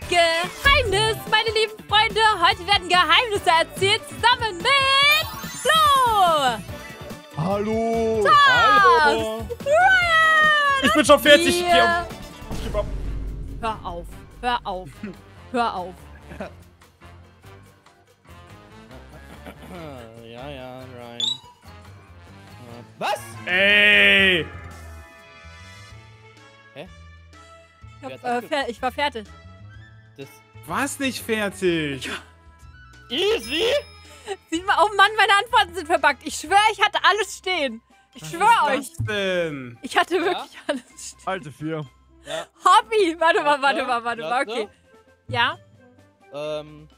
Landgeheimnis, meine lieben Freunde. Heute werden Geheimnisse erzählt zusammen mit Flo. Hallo. Hallo. Ryan. Ich bin schon fertig. Auf. Hör auf, hör auf, hör auf. Ja, ja, Ryan. Was? Ey. Hab, äh, ich war fertig. Das. Was nicht fertig? Easy? Sieh mal, oh Mann, meine Antworten sind verbuggt. Ich schwöre, ich hatte alles stehen. Ich schwöre euch. Was denn? Ich hatte wirklich alles stehen. Alte vier. Ja. Hobby. Warte mal, warte Warte, mal, warte mal. Okay. Ja? Ähm.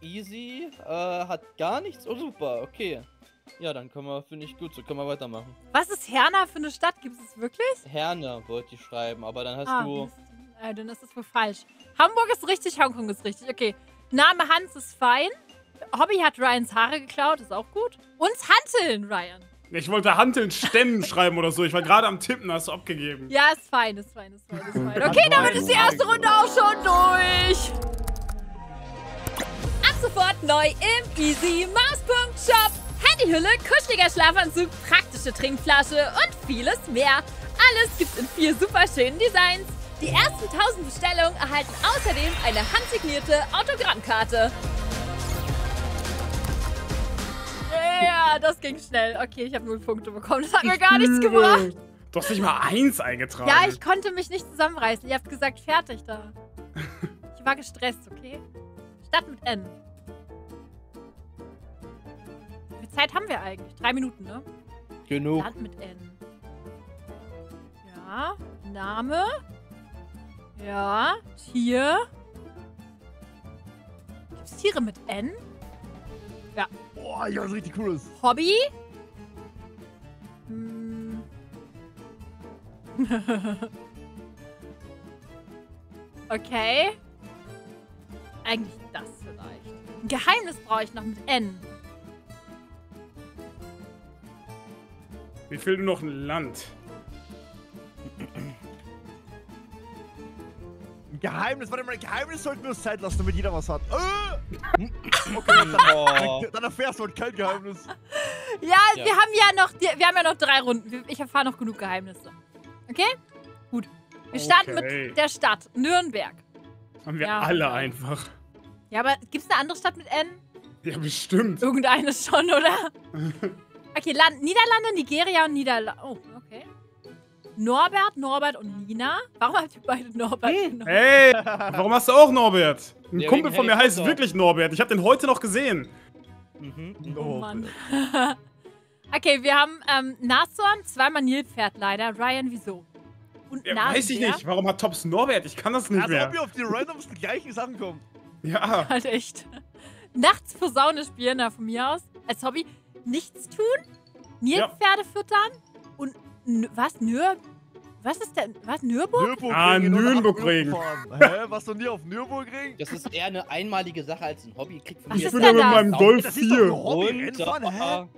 Easy äh, hat gar nichts. Oh, super. Okay. Ja, dann können wir, finde ich gut, so können wir weitermachen. Was ist Herna für eine Stadt? Gibt es wirklich? Herne wollte ich schreiben, aber dann hast Ah, du. Mist. Äh, dann ist das wohl falsch. Hamburg ist richtig, Hongkong ist richtig. Okay. Name Hans ist fein. Hobby hat Ryans Haare geklaut, ist auch gut. Uns Hanteln, Ryan. Ich wollte Hanteln stemmen schreiben oder so. Ich war gerade am Tippen, hast du abgegeben. Ja, ist fein, ist fein, ist fein, ist fein. Okay, damit ist die erste Runde auch schon durch. Ab sofort neu im Easy Maus. Shop. Handyhülle, kuscheliger Schlafanzug, praktische Trinkflasche und vieles mehr. Alles gibt's in vier super schönen Designs. Die ersten 1000 Bestellungen erhalten außerdem eine handsignierte Autogrammkarte. Ja, das ging schnell. Okay, ich habe null Punkte bekommen. Das hat mir gar nichts gebracht. Du hast nicht mal eins eingetragen. Ja, ich konnte mich nicht zusammenreißen. Ihr habt gesagt, fertig da. Ich war gestresst, okay? Stadt mit N. Wie viel Zeit haben wir eigentlich? Drei Minuten, ne? Genug. Stadt mit N. Ja. Name. Ja. Tier. Gibt's Tiere mit N? Boah, ich was richtig cooles. Hobby? Hm. okay. Eigentlich das vielleicht. Ein Geheimnis brauche ich noch mit N. Mir fehlt nur noch ein Land. Geheimnis, warte mal, ein Geheimnis sollten wir uns Zeit lassen, damit jeder was hat. Äh! Okay, dann, Oh. dann, dann erfährst du halt kein Geheimnis. Ja, Ja. wir haben ja noch, wir haben ja noch drei Runden. Ich erfahre noch genug Geheimnisse. Okay? Gut. Wir starten Okay. mit der Stadt Nürnberg. Haben wir Ja. alle einfach. Ja, aber gibt es eine andere Stadt mit N? Ja, bestimmt. Irgendeine schon, oder? Okay, Land, Niederlande, Nigeria und Niederlande. Oh. Norbert, Norbert und Nina. Warum habt ihr beide Norbert genommen? Hey, warum hast du auch Norbert? Ein Ja, Kumpel von mir heißt wirklich Norbert. Ich habe den heute noch gesehen. Mhm. Oh Mann. okay, wir haben ähm, Nashorn, zweimal Nilpferd leider. Ryan, wieso? Und Ja, weiß ich nicht. Warum hat Tops Norbert? Ich kann das nicht Also, ob mehr. wir auf die randomsten gleichen Sachen kommen. Ja. Halt echt. Nachts Posaune spielen, na, von mir aus. Als Hobby. Nichts tun, Nilpferde füttern und was? Nür... Was ist denn? Was? Nürburg? Nürburgring Ah, Nürburgring. Hä, was noch nie auf Nürburgring? Das ist eher eine einmalige Sache als ein Hobby. Kriegt von Was Ich bin denn ja mit das? meinem Golf Das ist doch ein 4. Hobby, runter. Rennfahren, hä?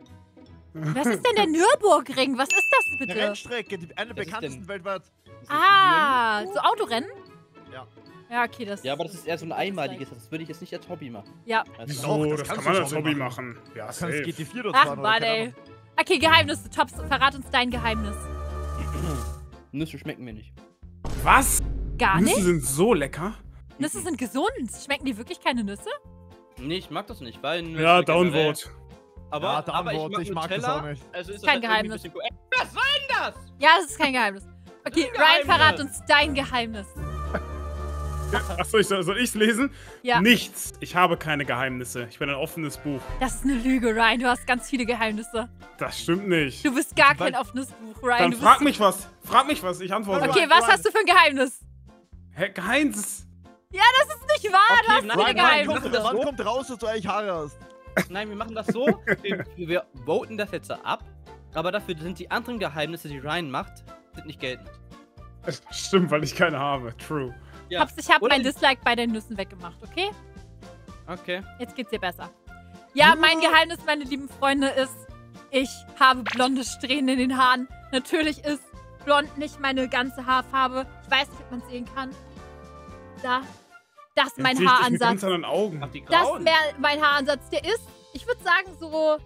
Was ist denn der Nürburgring? Was ist das Eine bitte? Rennstrecke, die, eine der bekanntesten denn- weltweit. Ah, so Autorennen? Ja. Ja, okay, das. Ja, aber das ist eher so ein einmaliges. Das würde ich jetzt nicht als Hobby machen. Ja. Du? Doch, So, das das, kannst kann du man als als Hobby Hobby machen. Ja, Du kannst safe. GT4 dort Ach, fahren. oder Mann, keine ey. Okay, Geheimnisse. Tops, verrat uns dein Geheimnis. Nüsse schmecken mir nicht. Was? Gar Nüsse nicht? sind so lecker. Nüsse sind gesund. Schmecken die wirklich keine Nüsse? Nee, ich mag das nicht, weil Nüsse Ja, Downvote. Aber, Ja, aber ich Downvote, mag, ich mag das auch nicht. Also ist Kein das Geheimnis. Ey, was soll denn das? Ja, das ist kein Geheimnis. Okay, Ryan, verrat uns dein Geheimnis. Achso, ich, soll ich's lesen? Ja. Nichts. Ich habe keine Geheimnisse. Ich bin ein offenes Buch. Das ist eine Lüge, Ryan. Du hast ganz viele Geheimnisse. Das stimmt nicht. Du bist gar kein Weil- offenes Buch, Ryan. Dann du frag bist mich was. Frag mich was. Ich antworte. Okay, was hast du für ein Geheimnis? Hä, Geheimnis? Ja, das ist nicht wahr. Okay, du hast nein, viele Ryan, nein, Ryan, Geheimnisse. kommt, das wann so? kommt raus, dass du eigentlich Haare hast? Nein, wir machen das so. wir, wir voten das jetzt ab. Aber dafür sind die anderen Geheimnisse, die Ryan macht, sind nicht geltend. Stimmt, weil ich keine habe. True. Ja. Hab's, ich habe mein Dislike bei den Nüssen weggemacht, okay? Okay. Jetzt geht's dir besser. Ja, mein Geheimnis, meine lieben Freunde, ist, ich habe blonde Strähnen in den Haaren. Natürlich ist blond nicht meine ganze Haarfarbe. Ich weiß nicht, ob man sehen kann. Da. Das ist mein Jetzt mit Haaransatz. anderen Augen. Ach, die Das ist mein Haaransatz. Der ist, ich würde sagen, so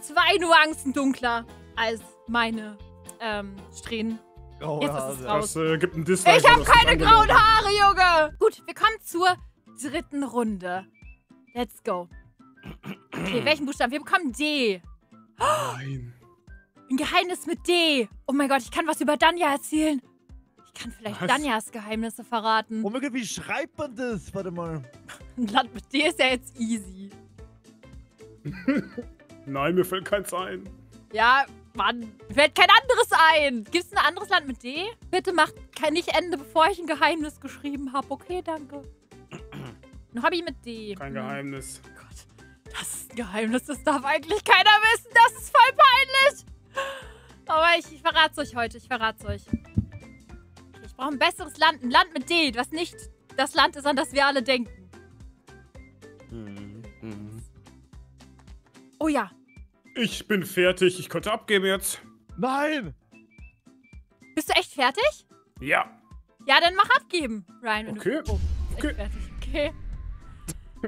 zwei Nuancen dunkler als meine ähm, Strähnen. Jetzt ist es Hase. raus. Das äh, gibt einen Dislike. Ich habe keine grauen. Haare, Junge! Gut, wir kommen zur dritten Runde. Let's go. Okay, welchen Buchstaben? Wir bekommen D. Nein. Ein Geheimnis mit D. Oh mein Gott, ich kann was über Danja erzählen. Ich kann vielleicht Was? Danjas Geheimnisse verraten. Oh mein Gott, wie schreibt man das? Warte mal. Ein Land mit D ist ja jetzt easy. Nein, mir fällt keins ein. Ja, Mann, mir fällt kein anderes ein. Gibt es ein anderes Land mit D? Bitte macht kein nicht Ende, bevor ich ein Geheimnis geschrieben habe. Okay, danke. Ein Hobby mit D. Kein Hm. Geheimnis. Gott, das ist ein Geheimnis. Das darf eigentlich keiner wissen. Das ist voll peinlich. Aber ich, ich verrate es euch heute. Ich verrate es euch. Ich brauche ein besseres Land. Ein Land mit D, was nicht das Land ist, an das wir alle denken. Mhm. Oh ja. Ich bin fertig. Ich könnte abgeben jetzt. Nein! Bist du echt fertig? Ja. Ja, dann mach abgeben, Ryan. wenn Okay. Du, oh, Okay. echt fertig. Okay.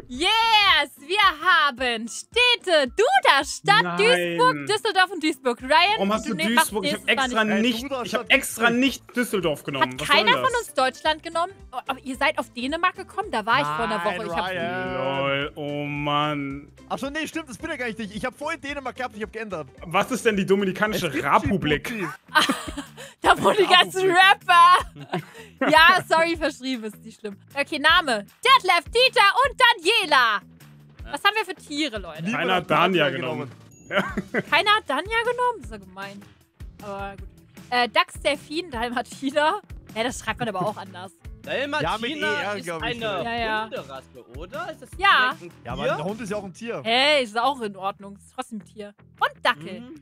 Yes, wir haben Städte, Duderstadt, Nein. Duisburg, Düsseldorf und Duisburg. Ryan, Warum hast du machst Duisburg? Ich habe extra nicht. Ich ist extra nicht. Düsseldorf genommen. Hat Was keiner von uns Deutschland genommen? Oh, aber ihr seid auf Dänemark gekommen? Da war ich vor einer Woche. Nein, Ich hab, Ryan. Lol, oh Mann. Achso, nee, stimmt, das bin ja gar nicht ich. Ich habe vorhin Dänemark gehabt, ich habe geändert. Was ist denn die Dominikanische Republik? Da wurden die ganzen Rapper. Ja, sorry, verschrieben ist nicht schlimm. Okay, Name. Detlef, Dieter und Daniela. Was haben wir für Tiere, Leute? Niemand Keiner hat Dania genommen. Keiner hat Danja genommen? Das ist ja gemein. Aber gut. Äh, Dachs, Delfin, Dalmatiner. Ja, das schreibt man aber auch anders. Dalmatiner Ja, ER, ist eine ja. Ja. Hunderasse, oder? Ist das Ja. ein Ja, aber ein Hund ist ja auch ein Tier. Hey, ist auch in Ordnung. Ist trotzdem ein Tier. Und Dackel. Mhm.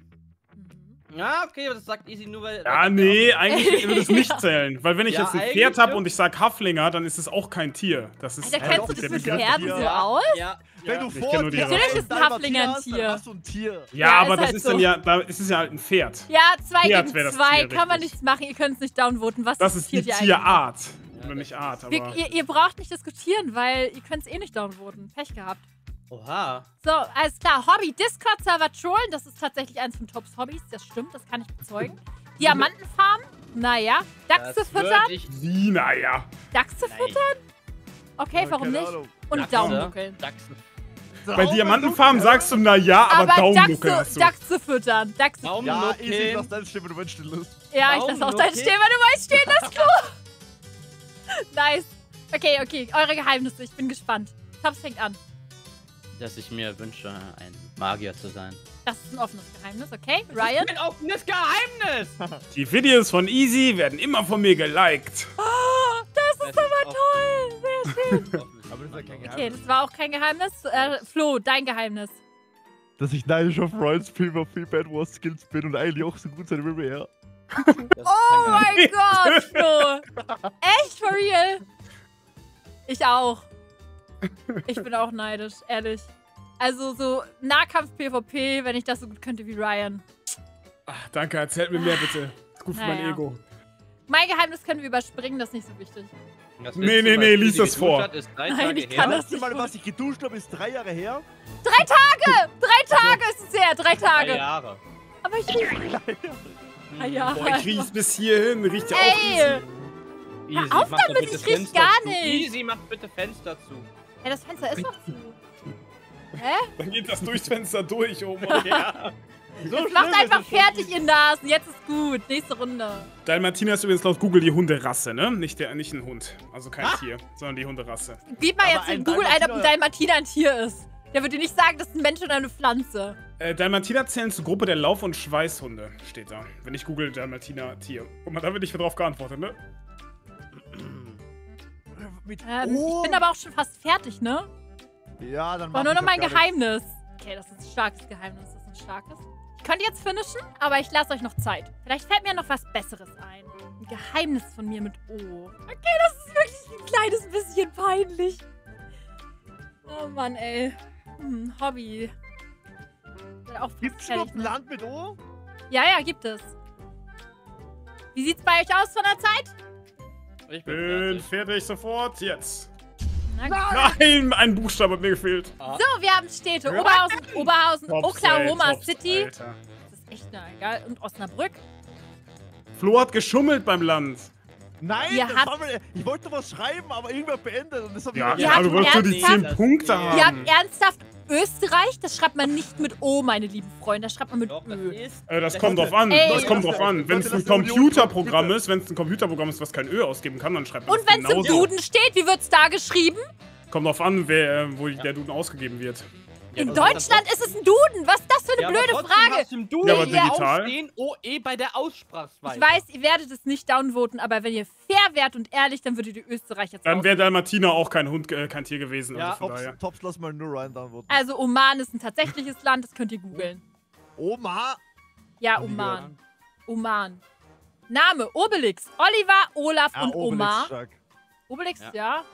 Ja, okay, aber das sagt Easy nur, weil... Ja, nee, eigentlich würde es nicht zählen. Weil wenn ich Ja, jetzt ein Pferd habe und ich sag Haflinger, dann ist es auch kein Tier. Das ist Alter, kennst doch, du ein Pferden Tier. so aus? Ja, Wenn du vor. Natürlich ist ein Haflinger ein hast, dann Tier. hast du ein Tier. Ja, Ja, aber ist das halt ist so. dann ja, da ist es ja halt ein Pferd. Ja, zwei Pferd gegen zwei. Tier, Kann man nichts machen. Ihr könnt es nicht downvoten. Was Das ist die? Tierart. Ja, Oder nicht Art, aber. Wir, ihr, ihr braucht nicht diskutieren, weil ihr könnt es eh nicht downvoten. Pech gehabt. Oha. So, alles klar. Hobby, Discord-Server trollen. Das ist tatsächlich eins von Tops Hobbys. Das stimmt, das kann ich bezeugen. Diamantenfarm? Naja. Dachse Das füttern? ich... Wie, naja. Dachse Nein. füttern? Okay, Ja, warum nicht? Ahnung. Und Dachse? Daumennuckeln. Dachsen. Bei Diamantenfarm sagst du na ja, aber, Daumennuckel Dachse, hast du. Dachse füttern. Dachse Ja, Daumennuckeln. easy, lass deine Stimme, du wünschst still ist. Ja, ich lasse auch dein Daumennuckeln. stehen, wenn du weißt stehen, das Klo. nice. Okay, okay, eure Geheimnisse. Ich bin gespannt. Tops fängt an. Dass ich mir wünsche, ein Magier zu sein. Das ist ein offenes Geheimnis, okay? Ryan? Ein offenes Geheimnis! Die Videos von Easy werden immer von mir geliked. Oh, das ist aber toll. Sehr schön. Aber das ist ja kein Okay, Geheimnis. das war auch kein Geheimnis. Äh, Flo, dein Geheimnis. Dass ich neidisch auf Ryan's Film auf viel Bad Wars Skills bin und eigentlich auch so gut sein wie er. Oh mein Gott, Flo. Echt, for real? Ich auch. Ich bin auch neidisch, ehrlich. Also so Nahkampf-PvP, wenn ich das so gut könnte wie Ryan. Ach, danke, erzählt mir mehr bitte. Ist gut für mein Naja. Ego. Mein Geheimnis können wir überspringen, das ist nicht so wichtig. Das Nee, nee, nee, lies das vor. Hat, drei Nein, Tage ich her. kann Das das letzte Mal, nicht was ich geduscht habe, ist drei Jahre her. Drei Tage! Drei Tage ist es her, drei Drei Tage. Jahre. Aber ich riech. Ah ja. Boah, ich riech's bis hierhin. Riecht ja auch Ey! easy. Easy, auf mach doch damit, ich riech Fenster gar zu. nicht. Easy, mach bitte Fenster zu. Ja, das Fenster ist doch zu. Dann geht das durchs Fenster durch, oh Mann. Ja. So Jetzt macht einfach fertig, ihr Nasen. Jetzt ist gut. Nächste Runde. Dalmatiner ist übrigens laut Google die Hunderasse, ne? Nicht, der, nicht ein Hund. Also kein Tier, sondern die Hunderasse. Gib mal Aber jetzt in Google ein, ob ein Dalmatiner- ein Tier ist. Der würde dir nicht sagen, das ist ein Mensch oder eine Pflanze. Äh, Dalmatiner zählen zur Gruppe der Lauf- und Schweißhunde, steht da. Wenn ich google Dalmatiner Tier. Guck mal, da wird nicht drauf geantwortet, ne? Ähm, oh. Ich bin aber auch schon fast fertig, ne? Ja, dann War mach nur ich noch mein nichts. Geheimnis. Okay, das ist ein starkes Geheimnis. Das ist ein starkes. Ich könnte jetzt finishen, aber ich lasse euch noch Zeit. Vielleicht fällt mir noch was Besseres ein. Ein Geheimnis von mir mit O. Okay, das ist wirklich ein kleines bisschen peinlich. Oh Mann, ey. Hm, Hobby. Gibt's fertig, überhaupt ein? Land mit O? Ja, ja, gibt es. Wie sieht's bei euch aus von der Zeit? Ich bin Bin fertig. fertig sofort. Jetzt. Nein, ein Buchstabe hat mir gefehlt. So, wir haben Städte. Oberhausen, Oberhausen, Tops, Oklahoma ey, Tops, City. Alter. Das ist echt na, egal. Und Osnabrück. Flo hat geschummelt beim Land. Nein, haben wir, ich wollte was schreiben, aber irgendwer beendet und das habe Ja, ich aber habt du wolltest nur die ernsthaft- 10 Punkte Ihr Ihr haben. habt ernsthaft Österreich? Das schreibt man nicht mit O, meine lieben Freunde. Das schreibt man mit Doch, das Ö. ist. Äh, das das kommt drauf an. Ey. Das kommt drauf an. Wenn es das ein Computerprogramm ist, wenn es ein Computerprogramm ist, was kein Ö ausgeben kann, dann schreibt man Und das wenn es im. Duden steht, wie wird's da geschrieben? Kommt drauf an, wer, äh, wo der Duden ausgegeben wird. In Deutschland ist es ein Duden. Was ist das für eine Ja, blöde Frage? hast du im Duden Ja, aber digital. aufstehen, OE bei der Aussprachsweise. Ich weiß, ihr werdet es nicht downvoten, aber wenn ihr fair wärt und ehrlich, dann würdet ihr Österreich jetzt Dann wäre Dalmatiner auch kein Hund, äh, kein Tier gewesen. Ja, Also Tops. Tops, lass mal nur Ryan downvoten. Also Oman ist ein tatsächliches Land, das könnt ihr googeln. Oma! Ja, Oman. Oman. Name, Obelix, Oliver, Olaf Ah, und Obelix Omar. stark. Obelix, Ja. ja.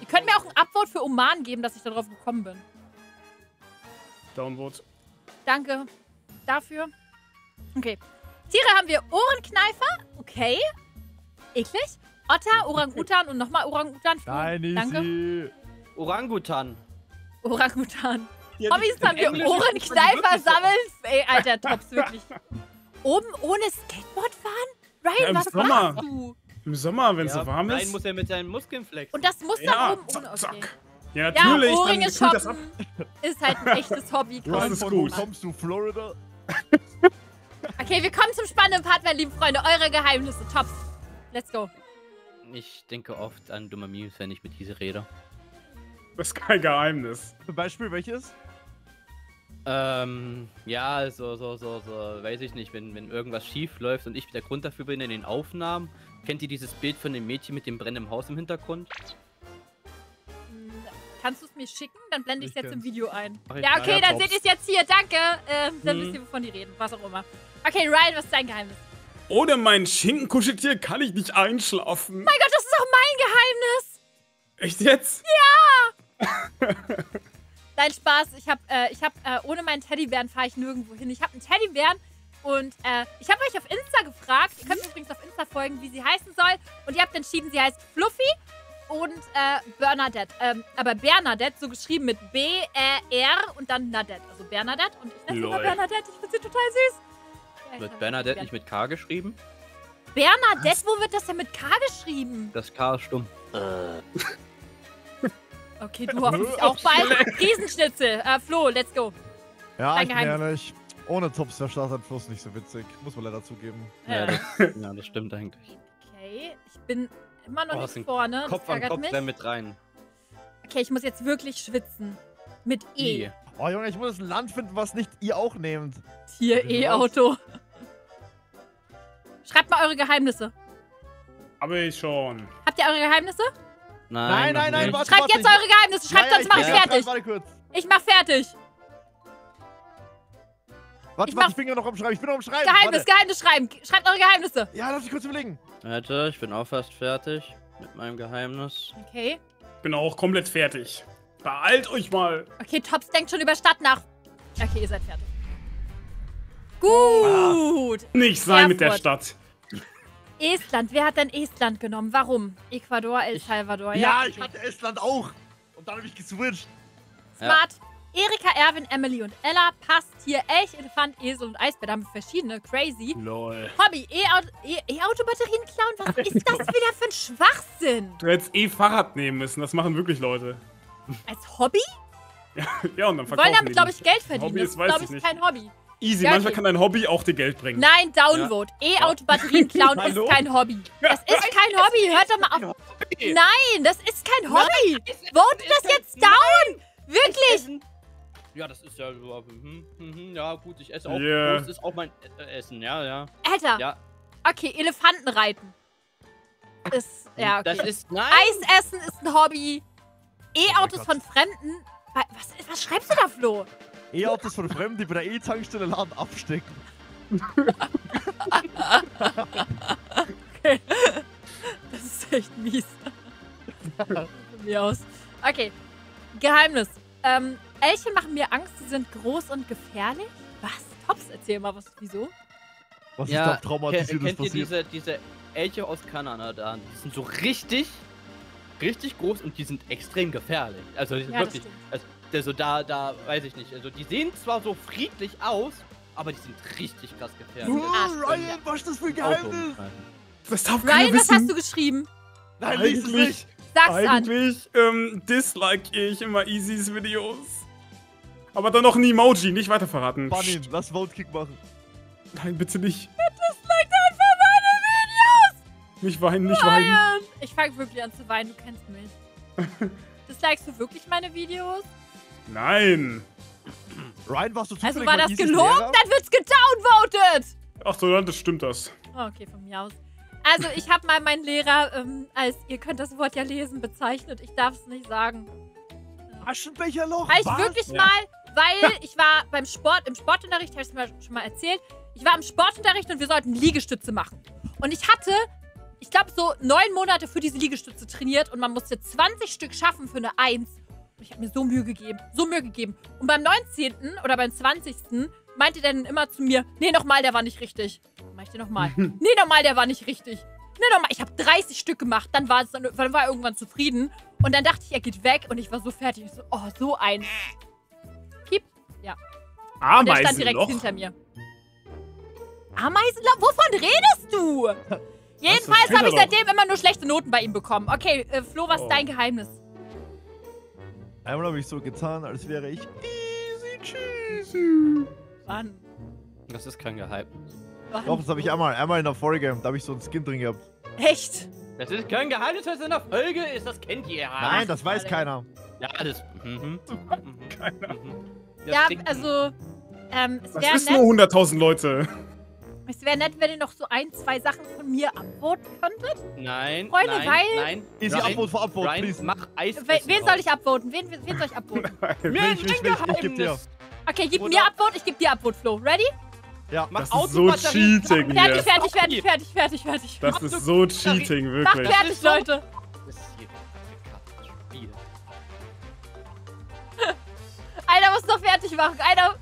Ihr könnt mir auch ein Upvote für Oman geben, dass ich darauf gekommen bin. Downvote. Danke dafür. Okay. Tiere haben wir Ohrenkneifer. Okay. Eklig. Otter, Orang-Utan und nochmal Orang-Utan. Nein, easy. Danke. Orangutan. Orang-Utan. Ja, Hobbys haben wir Englisch Ohrenkneifer sammeln. Ey, Alter, Tops, wirklich. Oben ohne Skateboard fahren? Ryan, Ja, was Sommer. machst du? Im Sommer, wenn es Ja, so warm Nein, ist. muss er mit seinen Muskeln flexen. Und das muss ja, oben ohne. zack, Okay. zack. Ja, Ja, natürlich. Ohrringe das ab. shoppen ist halt ein echtes Hobby. Das ist gut. kommst du? Florida? Okay, wir kommen zum spannenden Part, meine lieben Freunde. Eure Geheimnisse. Tops. Let's go. Ich denke oft an dumme Memes, wenn ich mit diese rede. Das ist kein Geheimnis. Zum Beispiel welches? Ähm, ja, so, so, so, so, weiß ich nicht, wenn, wenn irgendwas schief läuft und ich der Grund dafür bin in den Aufnahmen. Kennt ihr dieses Bild von dem Mädchen mit dem brennenden Haus im Hintergrund? Hm, Kannst du es mir schicken? Dann blende ich es jetzt im. Video ein. Ja, okay, Ja, dann seht ihr es jetzt hier. Danke. Ähm, dann Mhm. wisst ihr, wovon die reden. Was auch immer. Okay, Ryan, was ist dein Geheimnis? Ohne mein Schinkenkuscheltier kann ich nicht einschlafen. Mein Gott, das ist auch mein Geheimnis. Echt jetzt? Nein, Spaß. Ich habe, äh, ich habe, äh, ohne meinen Teddybären fahre ich nirgendwo hin. Ich habe einen Teddybären und äh, ich habe euch auf Insta gefragt. Ihr könnt mir übrigens auf Insta folgen, wie sie heißen soll. Und ihr habt entschieden, sie heißt Fluffy und äh, Bernadette. Ähm, aber Bernadette, so geschrieben mit B-E-R und dann Nadette. Also Bernadette. Und ich nenne sie. Bernadette. Ich finde sie total süß. Ja, Wird Bernadette nicht mit K geschrieben? Bernadette, wo wird das denn mit K geschrieben? Das K ist stumm. Okay, du hoffentlich auch bald. Riesenschnitzel. Äh, Flo, let's go. Ja, Dein ich bin ehrlich. Ohne Tops wäre Startentfluss nicht so witzig. Muss man leider zugeben. Ja, das, ja, das stimmt eigentlich. okay, ich bin immer noch Oh, nicht vorne. Kopf das an Kopf mich. mit rein. Okay, ich muss jetzt wirklich schwitzen. Mit E. I. Oh Junge, ich muss ein Land finden, was nicht ihr auch nehmt. Tier E-Auto. Schreibt mal eure Geheimnisse. Aber ich schon. Habt ihr eure Geheimnisse? Nein, Nein, nein, nein, warte. Schreibt jetzt eure Geheimnisse. Schreibt, sonst mach ich ja, fertig. Warte kurz. Ich mach fertig. Warte, Ich warte, mach- ich bin ja noch am Schreiben. Ich bin noch am Schreiben. Geheimnis, warte. Geheimnis schreiben. Schreibt eure Geheimnisse. Ja, lass mich kurz überlegen. Warte, ich bin auch fast fertig mit meinem Geheimnis. Okay. Bin auch komplett fertig. Beeilt euch mal. Okay, Tops denkt schon über Stadt nach. Okay, ihr seid fertig. Gut. Nicht sein mit der Erfurt. Stadt. Estland. Wer hat denn Estland genommen? Warum? Ecuador, El Salvador. Ja, okay. ich hatte Estland auch. Und dann habe ich geswitcht. Smart. Erika, Erwin, Emily und Ella. Passt hier. Elch, Elefant, Esel und Eisbär. Da haben wir verschiedene. Crazy. Lol. Hobby. E- E-Auto-Batterien klauen? Was ist das wieder für ein Schwachsinn? Du hättest eh Fahrrad nehmen müssen. Das machen wirklich Leute. Als Hobby? Ja, und dann Wir verkaufen wollen damit, glaube ich, nicht. Geld verdienen. Hobby das ist, glaube ich ich, nicht. kein Hobby. Easy, Ja, manchmal okay. kann dein Hobby auch dir Geld bringen. Nein, Downvote. E-Auto-Batterien klauen ist kein Hobby. Das ist kein Hobby. Hört doch mal auf. Nein, das ist kein Hobby. Vote das jetzt down. Wirklich. Ja, das ist ja so. Mhm, ja, gut, ich esse auch. Yeah. Das ist auch mein äh, Essen, ja, ja. Alter. Ja. Okay, Elefanten reiten. Ist, ja, okay. Das ist. Nein! Eisessen ist ein Hobby. E-Autos Oh von Fremden. Wa- Was, was schreibst du da, Flo? E-Autos von Fremden, die bei der E-Tankstelle laden, abstecken. Das ist echt mies. Von mir aus. Okay. Geheimnis. Ähm, Elche machen mir Angst, sie sind groß und gefährlich. Was? Tops, erzähl mal was. Wieso? Was Ja, ist da traumatisiertes kennt ihr diese, diese, Elche aus Kanada. Die sind so richtig, richtig groß und die sind extrem gefährlich. Also die sind Ja, wirklich, also, also da, da, weiß ich nicht. Also die sehen zwar so friedlich aus, aber die sind richtig krass gefährlich. Uh, stimmt, Ryan, ja. was ist das für ein Geheimnis? Das darf Ryan, was hast du geschrieben? Nein, Eigentlich- nicht. Sag's an. Eigentlich ähm, dislike ich immer Easys Videos. Aber dann noch ein Emoji, nicht weiter verraten. Bann ihn, lass Vote-Kick machen. Nein, bitte nicht. Disliked einfach meine Videos! Nicht weinen, nicht weinen. Ryan! Ich fange wirklich an zu weinen, du kennst mich. Dislikest du wirklich meine Videos? Nein. Ryan, warst du zufällig Also war das gelogen? Dann wird's gedownvoted! Ach so, dann das stimmt das. Oh, okay, von mir aus. Also, ich habe mal meinen Lehrer ähm, als, ihr könnt das Wort ja lesen, bezeichnet. Ich darf es nicht sagen. Aschenbecherloch? Weil ich was? wirklich Ja. mal, weil ich war beim Sport, im Sportunterricht, habe ich es mal schon mal erzählt. Ich war im Sportunterricht und wir sollten Liegestütze machen. Und ich hatte, ich glaube, so neun Monate für diese Liegestütze trainiert und man musste 20 Stück schaffen für eine Eins. Und ich habe mir so Mühe gegeben, so Mühe gegeben. Und beim 19. oder beim 20. meinte der dann immer zu mir, nee, nochmal, der war nicht richtig. Mach ich den nochmal. nee, nochmal, der war nicht richtig. Nee, nochmal. Ich habe 30 Stück gemacht. Dann war, es, dann war er irgendwann zufrieden. Und dann dachte ich, er geht weg. Und ich war so fertig. Ich so, oh, so ein. Piep. Und der stand direkt Ameisenloch. hinter mir. Ameisenloch? Wovon redest du? Jedenfalls habe ich seitdem immer nur schlechte Noten bei ihm bekommen. Okay, äh, Flo, was ist Oh. dein Geheimnis? Einmal habe ich so getan, als wäre ich easy cheesy. Wann? Das ist kein Geheimnis. Wann? Doch, das habe ich einmal, einmal in der Folge. Da habe ich so einen Skin drin gehabt. Echt? Das ist kein Geheimnis, was in der Folge ist. Das kennt ihr. Nein, das weiß keiner. Ja, das. Mhm. Mhm. Keiner. Mhm. Ja, klingt- also, ähm, es Das wäre ist nur nett, 100.000 Leute. es wär nett, wenn ihr noch so ein, zwei Sachen von mir upvoten könntet. Nein, Freunde, nein, weil- nein. Easy Upvote for Upvote, Ryan, please. mach Eis. We wen soll ich upvoten? Wen, wen soll ich upvoten? Mir Will ich, will ich, will ich, ich geb dir. Okay, gib Oder- mir Upvote, ich geb dir Upvote, Flo. Ready? Ja. Mach Das ist so cheating Fertig, fertig, fertig, fertig, fertig, fertig. Das ist so cheating, Macht wirklich. fertig, ist so- Leute. Einer muss noch fertig machen. Einer.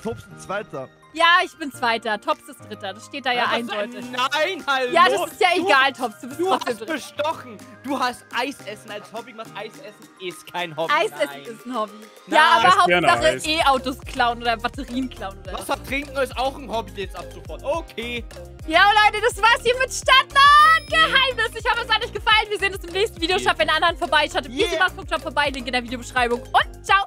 Easy und Thompson Zweiter. Ja, ich bin Zweiter. Tops ist Dritter. Das steht da ja eindeutig. Nein, hallo. Ja, das ist ja Du- egal, Tops. Du bist Du trotzdem hast Dritter. bestochen. Du hast Eisessen als Hobby gemacht. Eisessen ist kein Hobby. Eisessen Nein. ist ein Hobby. Nein. Ja, aber Hauptsache. E-Autos klauen oder Batterien klauen oder was. Wasser trinken ist auch ein Hobby jetzt ab sofort. Okay. Ja, Leute, das war's hier mit Stadtland Geheimnis. Ich hoffe, es hat euch gefallen. Wir sehen uns im nächsten Video. Schaut bei den anderen vorbei. Schaut im Yeah. easymaus.shop vorbei. Link in der Videobeschreibung. Und ciao.